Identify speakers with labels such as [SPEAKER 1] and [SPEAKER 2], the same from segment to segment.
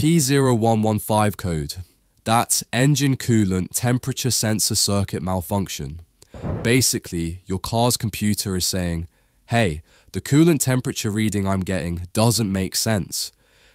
[SPEAKER 1] P0115 code. That's engine coolant temperature sensor circuit malfunction. Basically, your car's computer is saying, hey, the coolant temperature reading I'm getting doesn't make sense.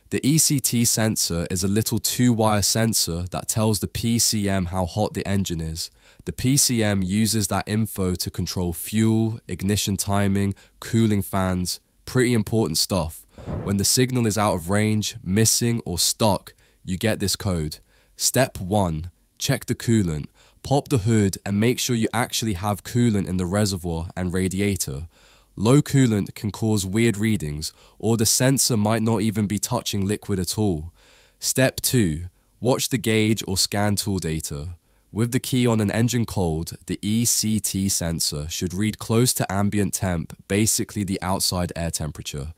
[SPEAKER 1] The ECT sensor is a little two-wire sensor that tells the PCM how hot the engine is. The PCM uses that info to control fuel, ignition timing, cooling fans, pretty important stuff. When the signal is out of range, missing, or stuck, you get this code. Step 1. Check the coolant. Pop the hood and make sure you actually have coolant in the reservoir and radiator. Low coolant can cause weird readings, or the sensor might not even be touching liquid at all. Step 2. Watch the gauge or scan tool data. With the key on an engine cold, the ECT sensor should read close to ambient temp, basically the outside air temperature.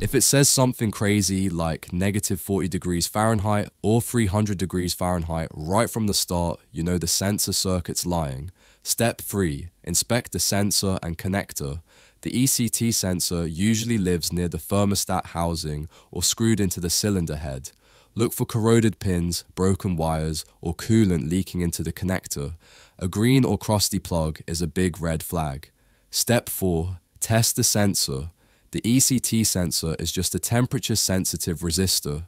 [SPEAKER 1] If it says something crazy like negative 40 degrees Fahrenheit or 300 degrees Fahrenheit right from the start, you know the sensor circuit's lying. Step 3. Inspect the sensor and connector. The ECT sensor usually lives near the thermostat housing or screwed into the cylinder head. Look for corroded pins, broken wires, or coolant leaking into the connector. A green or crusty plug is a big red flag. Step 4. Test the sensor. The ECT sensor is just a temperature sensitive resistor.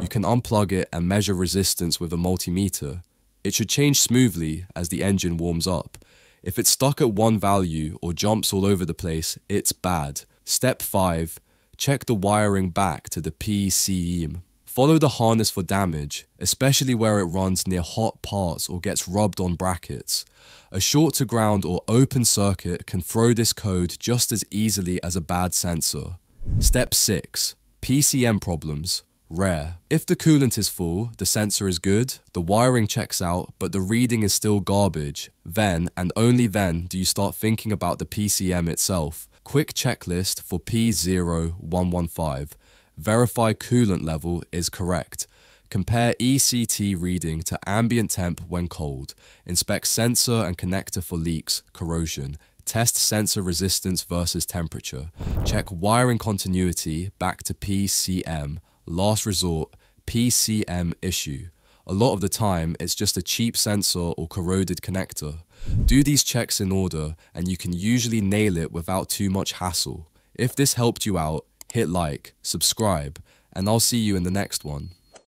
[SPEAKER 1] You can unplug it and measure resistance with a multimeter. It should change smoothly as the engine warms up. If it's stuck at one value or jumps all over the place, it's bad. Step 5. Check the wiring back to the PCM. Follow the harness for damage, especially where it runs near hot parts or gets rubbed on brackets. A short to ground or open circuit can throw this code just as easily as a bad sensor. Step 6. PCM problems. Rare. If the coolant is full, the sensor is good, the wiring checks out, but the reading is still garbage, then and only then do you start thinking about the PCM itself. Quick checklist for P0115. Verify coolant level is correct. Compare ECT reading to ambient temp when cold. Inspect sensor and connector for leaks, corrosion. Test sensor resistance versus temperature. Check wiring continuity back to PCM. Last resort, PCM issue. A lot of the time, it's just a cheap sensor or corroded connector. Do these checks in order, and you can usually nail it without too much hassle. If this helped you out, hit like, subscribe, and I'll see you in the next one.